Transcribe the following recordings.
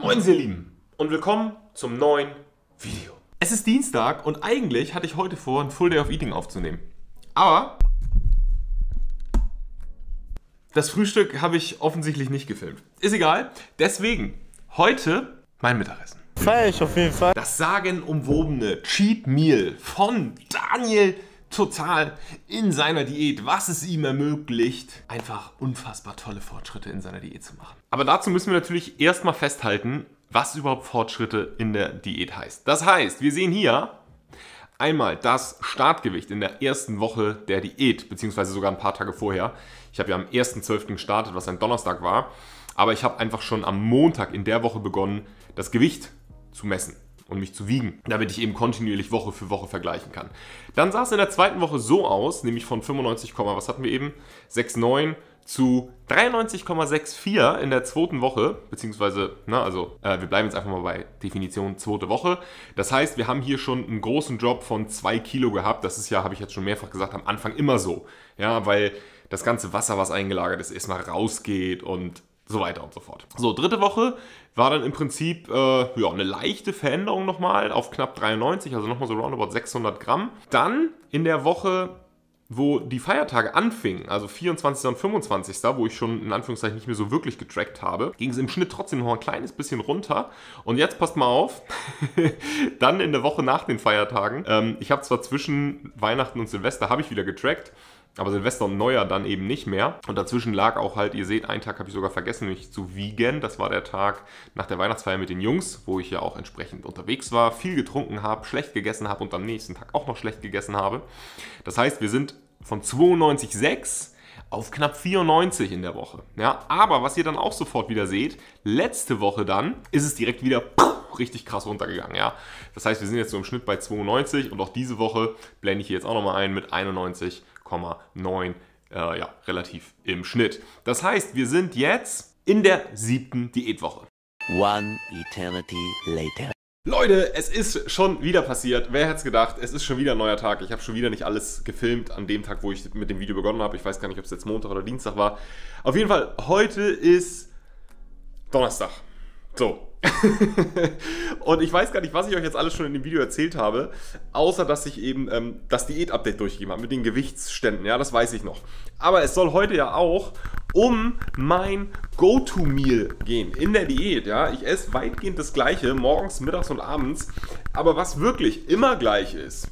Moin ihr Lieben und willkommen zum neuen Video. Es ist Dienstag und eigentlich hatte ich heute vor, ein Full Day of Eating aufzunehmen. Aber das Frühstück habe ich offensichtlich nicht gefilmt. Ist egal. Deswegen heute mein Mittagessen. Feier ich auf jeden Fall. Das sagenumwobene Cheat Meal von Daniel Total in seiner Diät, was es ihm ermöglicht, einfach unfassbar tolle Fortschritte in seiner Diät zu machen. Aber dazu müssen wir natürlich erstmal festhalten, was überhaupt Fortschritte in der Diät heißt. Das heißt, wir sehen hier einmal das Startgewicht in der ersten Woche der Diät, beziehungsweise sogar ein paar Tage vorher. Ich habe ja am 1.12. gestartet, was ein Donnerstag war, aber ich habe einfach schon am Montag in der Woche begonnen, das Gewicht zu messen und mich zu wiegen, damit ich eben kontinuierlich Woche für Woche vergleichen kann. Dann sah es in der zweiten Woche so aus, nämlich von 95, was hatten wir eben? 6,9 zu 93,64 in der zweiten Woche, beziehungsweise, na, also äh, wir bleiben jetzt einfach mal bei Definition zweite Woche. Das heißt, wir haben hier schon einen großen Job von 2 Kilo gehabt. Das ist ja, habe ich jetzt schon mehrfach gesagt, am Anfang immer so. Ja, weil das ganze Wasser, was eingelagert ist, erstmal rausgeht und so weiter und so fort. So, dritte Woche war dann im Prinzip äh, ja, eine leichte Veränderung nochmal auf knapp 93, also nochmal so roundabout 600 Gramm. Dann in der Woche, wo die Feiertage anfingen, also 24. und 25., wo ich schon in Anführungszeichen nicht mehr so wirklich getrackt habe, ging es im Schnitt trotzdem noch ein kleines bisschen runter. Und jetzt passt mal auf, dann in der Woche nach den Feiertagen, ähm, ich habe zwar zwischen Weihnachten und Silvester habe ich wieder getrackt, aber Silvester und Neujahr dann eben nicht mehr. Und dazwischen lag auch halt, ihr seht, einen Tag habe ich sogar vergessen, mich zu wiegen. Das war der Tag nach der Weihnachtsfeier mit den Jungs, wo ich ja auch entsprechend unterwegs war, viel getrunken habe, schlecht gegessen habe und am nächsten Tag auch noch schlecht gegessen habe. Das heißt, wir sind von 92,6 auf knapp 94 in der Woche. Ja, aber was ihr dann auch sofort wieder seht, letzte Woche dann ist es direkt wieder richtig krass runtergegangen. Ja, das heißt, wir sind jetzt so im Schnitt bei 92 und auch diese Woche blende ich hier jetzt auch nochmal ein mit 91 8,9 äh, ja, relativ im Schnitt. Das heißt, wir sind jetzt in der siebten Diätwoche. One eternity later. Leute, es ist schon wieder passiert. Wer hätte es gedacht? Es ist schon wieder ein neuer Tag. Ich habe schon wieder nicht alles gefilmt an dem Tag, wo ich mit dem Video begonnen habe. Ich weiß gar nicht, ob es jetzt Montag oder Dienstag war. Auf jeden Fall, heute ist Donnerstag. So, und ich weiß gar nicht, was ich euch jetzt alles schon in dem Video erzählt habe, außer dass ich eben ähm, das Diät-Update durchgegeben habe mit den Gewichtsständen. Ja, das weiß ich noch. Aber es soll heute ja auch um mein Go-To-Meal gehen in der Diät. Ja, ich esse weitgehend das Gleiche, morgens, mittags und abends. Aber was wirklich immer gleich ist,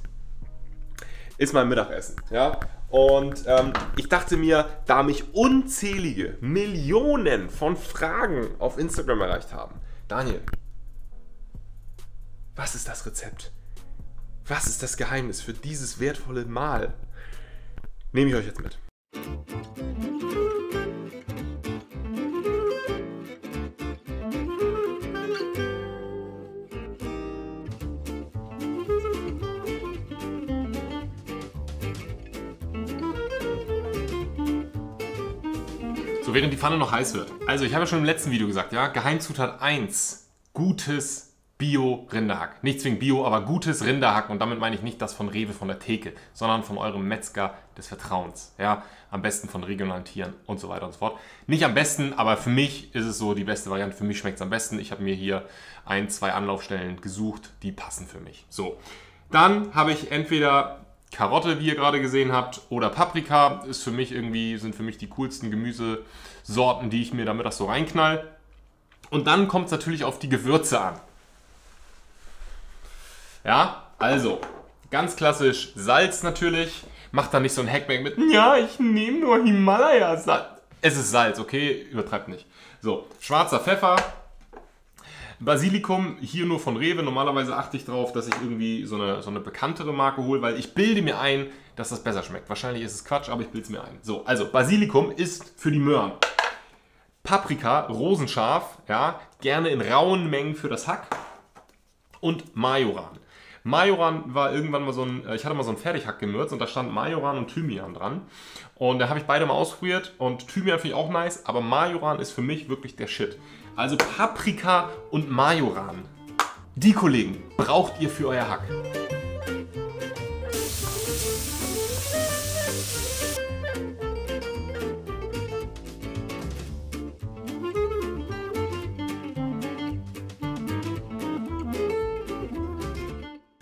ist mein Mittagessen. Ja, und ähm, ich dachte mir, da mich unzählige Millionen von Fragen auf Instagram erreicht haben, Daniel, was ist das Rezept? Was ist das Geheimnis für dieses wertvolle Mahl? Nehme ich euch jetzt mit. So, während die Pfanne noch heiß wird. Also, ich habe ja schon im letzten Video gesagt, ja, Geheimzutat 1, gutes Bio-Rinderhack. Nicht zwingend Bio, aber gutes Rinderhack. Und damit meine ich nicht das von Rewe von der Theke, sondern von eurem Metzger des Vertrauens. Ja, am besten von regionalen Tieren und so weiter und so fort. Nicht am besten, aber für mich ist es so die beste Variante. Für mich schmeckt es am besten. Ich habe mir hier ein, zwei Anlaufstellen gesucht, die passen für mich. So, dann habe ich entweder Karotte, wie ihr gerade gesehen habt, oder Paprika ist für mich irgendwie, sind für mich die coolsten Gemüsesorten, die ich mir damit das so reinknall. Und dann kommt es natürlich auf die Gewürze an. Ja, also, ganz klassisch Salz natürlich. Macht da nicht so ein Hackback mit, ja, ich nehme nur Himalaya-Salz. Es ist Salz, okay? Übertreibt nicht. So, schwarzer Pfeffer, Basilikum hier nur von Rewe. Normalerweise achte ich darauf, dass ich irgendwie so eine, so eine bekanntere Marke hole, weil ich bilde mir ein, dass das besser schmeckt. Wahrscheinlich ist es Quatsch, aber ich bilde es mir ein. So, also Basilikum ist für die Möhren. Paprika, rosenscharf, ja, gerne in rauen Mengen für das Hack. Und Majoran. Majoran war irgendwann mal so ein, ich hatte mal so ein Fertighack-Gewürz und da stand Majoran und Thymian dran. Und da habe ich beide mal ausprobiert und Thymian finde ich auch nice, aber Majoran ist für mich wirklich der Shit. Also Paprika und Majoran. Die Kollegen braucht ihr für euer Hack.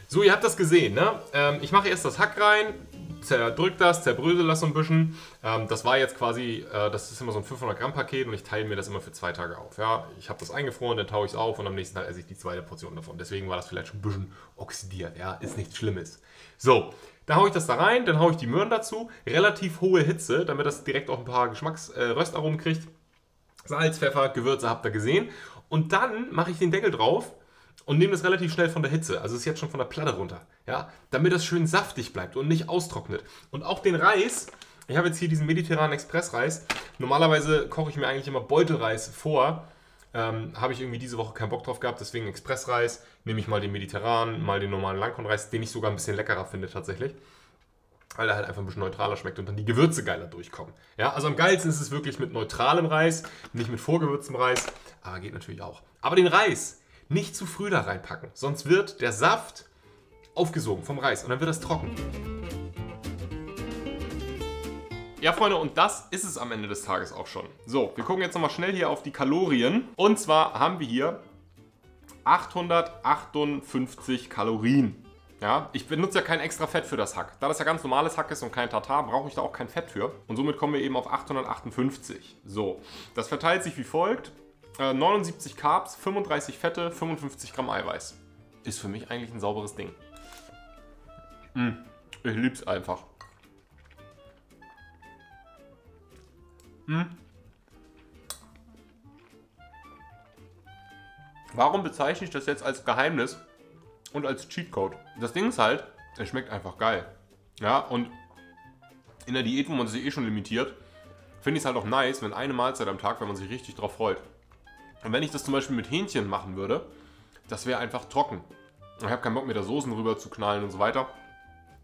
So, ihr habt das gesehen, ne? Ähm, ich mache erst das Hack rein, zerdrück das, zerbrösel das so ein bisschen. Ähm, das war jetzt quasi, äh, das ist immer so ein 500 Gramm Paket und ich teile mir das immer für zwei Tage auf. Ja? Ich habe das eingefroren, dann taue ich es auf und am nächsten Tag esse ich die zweite Portion davon. Deswegen war das vielleicht schon ein bisschen oxidiert. Ja, ist nichts Schlimmes. So, da haue ich das da rein, dann haue ich die Möhren dazu. Relativ hohe Hitze, damit das direkt auch ein paar Geschmacksröstaromen äh, kriegt. Salz, Pfeffer, Gewürze habt ihr gesehen. Und dann mache ich den Deckel drauf und nehme das relativ schnell von der Hitze, also ist jetzt schon von der Platte runter, ja, damit das schön saftig bleibt und nicht austrocknet. Und auch den Reis, ich habe jetzt hier diesen mediterranen Expressreis. Normalerweise koche ich mir eigentlich immer Beutelreis vor. Ähm, habe ich irgendwie diese Woche keinen Bock drauf gehabt, deswegen Expressreis. Nehme ich mal den mediterranen, mal den normalen Langkornreis, den ich sogar ein bisschen leckerer finde tatsächlich. Weil er halt einfach ein bisschen neutraler schmeckt und dann die Gewürze geiler durchkommen. Ja, also am geilsten ist es wirklich mit neutralem Reis, nicht mit vorgewürztem Reis, aber geht natürlich auch. Aber den Reis, nicht zu früh da reinpacken, sonst wird der Saft aufgesogen vom Reis und dann wird das trocken. Ja, Freunde, und das ist es am Ende des Tages auch schon. So, wir gucken jetzt nochmal schnell hier auf die Kalorien. Und zwar haben wir hier 858 Kalorien. Ja, ich benutze ja kein extra Fett für das Hack. Da das ja ganz normales Hack ist und kein Tartar, brauche ich da auch kein Fett für. Und somit kommen wir eben auf 858. So, das verteilt sich wie folgt. 79 äh, Carbs, 35 Fette, 55 Gramm Eiweiß. Ist für mich eigentlich ein sauberes Ding. Mm, ich lieb's einfach. Mm. Warum bezeichne ich das jetzt als Geheimnis und als Cheatcode? Das Ding ist halt, es schmeckt einfach geil. Ja, und in der Diät, wo man sich eh schon limitiert, finde ich es halt auch nice, wenn eine Mahlzeit am Tag, wenn man sich richtig drauf freut. Und wenn ich das zum Beispiel mit Hähnchen machen würde, das wäre einfach trocken. Ich habe keinen Bock, mir da Soßen rüber zu knallen und so weiter.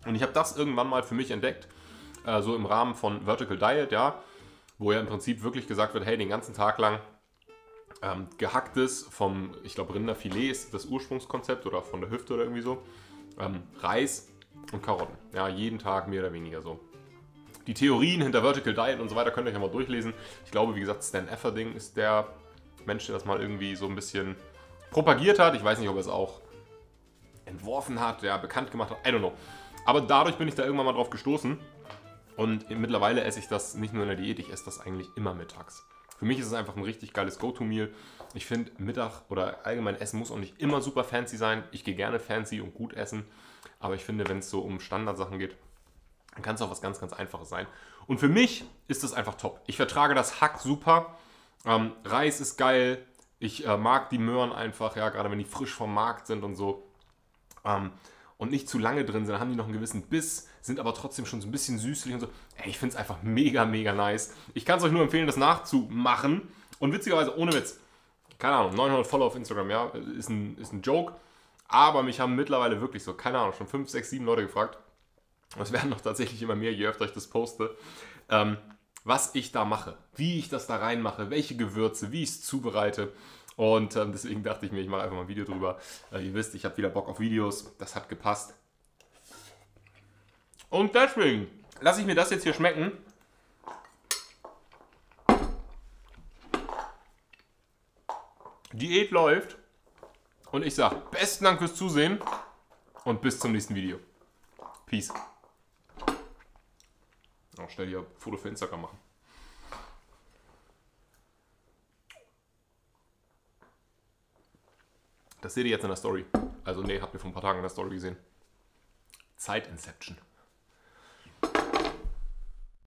Und ich habe das irgendwann mal für mich entdeckt, äh, so im Rahmen von Vertical Diet, ja, wo ja im Prinzip wirklich gesagt wird, hey, den ganzen Tag lang ähm, gehacktes vom, ich glaube, Rinderfilet ist das Ursprungskonzept oder von der Hüfte oder irgendwie so, ähm, Reis und Karotten. Ja, jeden Tag mehr oder weniger so. Die Theorien hinter Vertical Diet und so weiter könnt ihr euch ja mal durchlesen. Ich glaube, wie gesagt, Stan Efferding ist der Mensch, der das mal irgendwie so ein bisschen propagiert hat. Ich weiß nicht, ob er es auch entworfen hat, ja, bekannt gemacht hat. I don't know. Aber dadurch bin ich da irgendwann mal drauf gestoßen. Und mittlerweile esse ich das nicht nur in der Diät, ich esse das eigentlich immer mittags. Für mich ist es einfach ein richtig geiles Go-To-Meal. Ich finde, Mittag oder allgemein Essen muss auch nicht immer super fancy sein. Ich gehe gerne fancy und gut essen. Aber ich finde, wenn es so um Standardsachen geht, dann kann es auch was ganz, ganz Einfaches sein. Und für mich ist das einfach top. Ich vertrage das Hack super. Ähm, Reis ist geil. Ich äh, mag die Möhren einfach, ja, gerade wenn die frisch vom Markt sind und so. Ähm, und nicht zu lange drin sind, dann haben die noch einen gewissen Biss, sind aber trotzdem schon so ein bisschen süßlich und so. Ey, ich finde es einfach mega, mega nice. Ich kann es euch nur empfehlen, das nachzumachen. Und witzigerweise, ohne Witz, keine Ahnung, 900 Follower auf Instagram, ja, ist ein, ist ein Joke. Aber mich haben mittlerweile wirklich so, keine Ahnung, schon 5, 6, 7 Leute gefragt. Und es werden noch tatsächlich immer mehr, je öfter ich das poste. Ähm, was ich da mache, wie ich das da reinmache, welche Gewürze, wie ich es zubereite. Und ähm, deswegen dachte ich mir, ich mache einfach mal ein Video drüber. Äh, ihr wisst, ich habe wieder Bock auf Videos. Das hat gepasst. Und deswegen lasse ich mir das jetzt hier schmecken. Diät läuft. Und ich sage, besten Dank fürs Zusehen und bis zum nächsten Video. Peace. Auch schnell hier Foto für Instagram machen. Das seht ihr jetzt in der Story. Also nee, habt ihr vor ein paar Tagen in der Story gesehen. Zeit Inception.